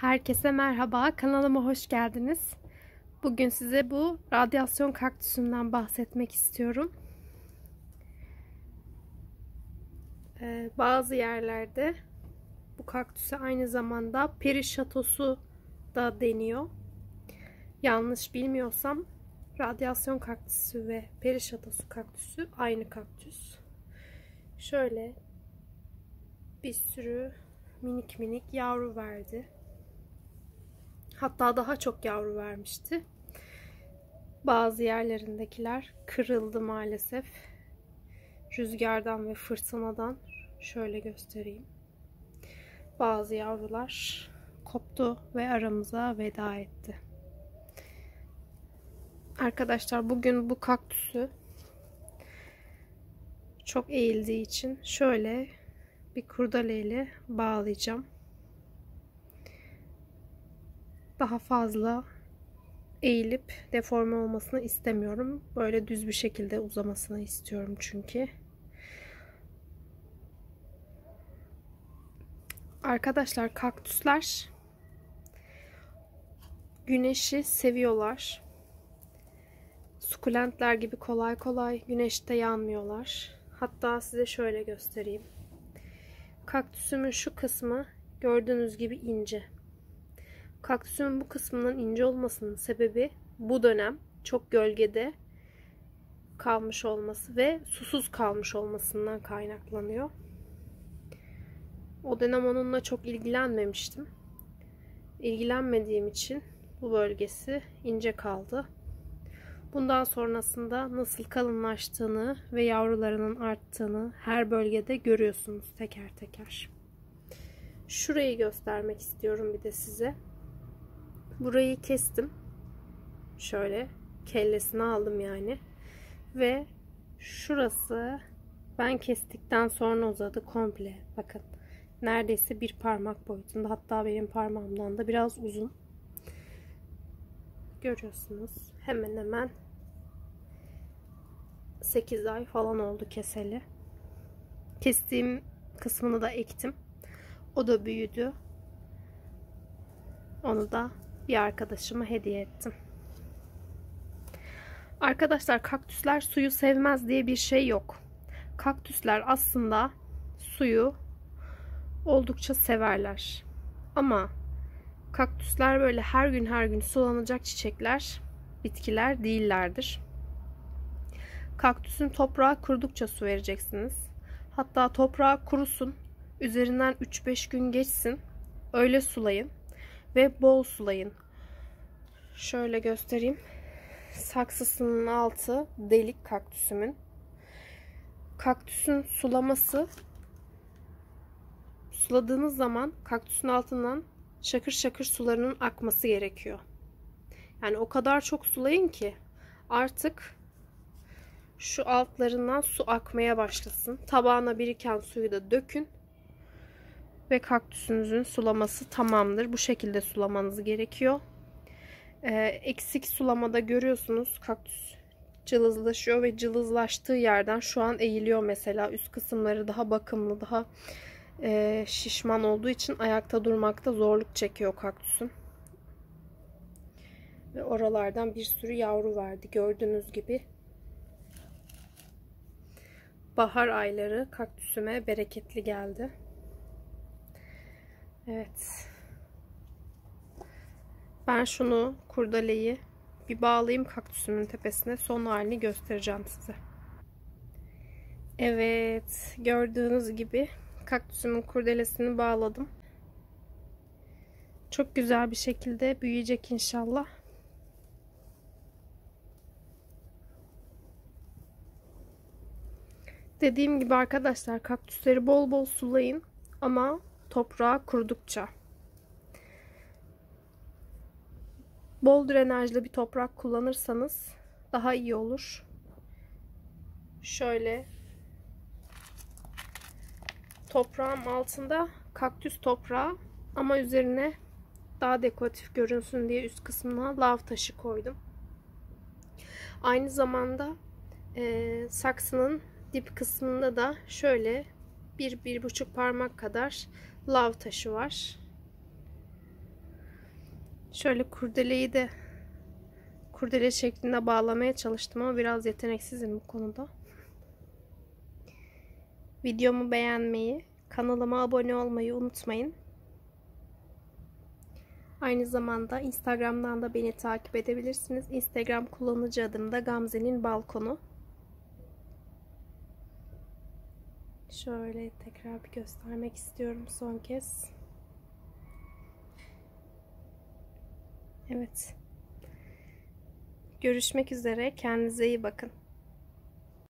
Herkese merhaba, kanalıma hoş geldiniz. Bugün size bu radyasyon kaktüsünden bahsetmek istiyorum. Ee, bazı yerlerde bu kaktüse aynı zamanda peri şatosu da deniyor. Yanlış bilmiyorsam radyasyon kaktüsü ve peri şatosu kaktüsü aynı kaktüs. Şöyle bir sürü minik minik yavru verdi. Hatta daha çok yavru vermişti. Bazı yerlerindekiler kırıldı maalesef. Rüzgardan ve fırtınadan şöyle göstereyim. Bazı yavrular koptu ve aramıza veda etti. Arkadaşlar bugün bu kaktüsü çok eğildiği için şöyle bir kurdeleyle bağlayacağım. Daha fazla eğilip deforme olmasını istemiyorum. Böyle düz bir şekilde uzamasını istiyorum çünkü. Arkadaşlar kaktüsler güneşi seviyorlar. Sukulentler gibi kolay kolay güneşte yanmıyorlar. Hatta size şöyle göstereyim. Kaktüsümün şu kısmı gördüğünüz gibi ince. Kaktüsümün bu kısmının ince olmasının sebebi bu dönem çok gölgede kalmış olması ve susuz kalmış olmasından kaynaklanıyor. O dönem onunla çok ilgilenmemiştim. İlgilenmediğim için bu bölgesi ince kaldı. Bundan sonrasında nasıl kalınlaştığını ve yavrularının arttığını her bölgede görüyorsunuz teker teker. Şurayı göstermek istiyorum bir de size. Burayı kestim. Şöyle kellesini aldım yani. Ve şurası ben kestikten sonra uzadı komple. Bakın neredeyse bir parmak boyutunda. Hatta benim parmağımdan da biraz uzun. Görüyorsunuz. Hemen hemen 8 ay falan oldu keseli. Kestiğim kısmını da ektim. O da büyüdü. Onu da bir arkadaşıma hediye ettim. Arkadaşlar kaktüsler suyu sevmez diye bir şey yok. Kaktüsler aslında suyu oldukça severler. Ama kaktüsler böyle her gün her gün sulanacak çiçekler, bitkiler değillerdir. Kaktüsün toprağı kurudukça su vereceksiniz. Hatta toprağı kurusun, üzerinden 3-5 gün geçsin. Öyle sulayın ve bol sulayın. Şöyle göstereyim. Saksısının altı delik kaktüsümün. Kaktüsün sulaması suladığınız zaman kaktüsün altından şakır şakır sularının akması gerekiyor. Yani o kadar çok sulayın ki artık şu altlarından su akmaya başlasın. Tabağına biriken suyu da dökün ve kaktüsünüzün sulaması tamamdır. Bu şekilde sulamanız gerekiyor. Ee, eksik sulamada görüyorsunuz kaktüs cılızlaşıyor ve cılızlaştığı yerden şu an eğiliyor mesela. Üst kısımları daha bakımlı, daha e, şişman olduğu için ayakta durmakta zorluk çekiyor kaktüsün. Ve oralardan bir sürü yavru verdi. Gördüğünüz gibi bahar ayları kaktüsüme bereketli geldi. Evet. Ben şunu kurdaleyi bir bağlayayım kaktüsümün tepesine. Son halini göstereceğim size. Evet. Gördüğünüz gibi kaktüsümün kurdelesini bağladım. Çok güzel bir şekilde büyüyecek inşallah. Dediğim gibi arkadaşlar kaktüsleri bol bol sulayın ama toprağa kurudukça. Bol drenajlı bir toprak kullanırsanız daha iyi olur. Şöyle toprağım altında kaktüs toprağı ama üzerine daha dekoratif görünsün diye üst kısmına lav taşı koydum. Aynı zamanda e, saksının dip kısmında da şöyle bir, bir buçuk parmak kadar lav taşı var. Şöyle kurdeleyi de kurdele şeklinde bağlamaya çalıştım ama biraz yeteneksizim bu konuda. Videomu beğenmeyi, kanalıma abone olmayı unutmayın. Aynı zamanda Instagram'dan da beni takip edebilirsiniz. Instagram kullanıcı adım da Gamze'nin balkonu. Şöyle tekrar bir göstermek istiyorum son kez. Evet. Görüşmek üzere. Kendinize iyi bakın.